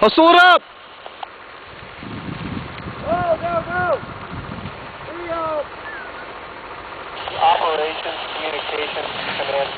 Hustle it up! Go, go, go! Here we go! Operations, communications, command,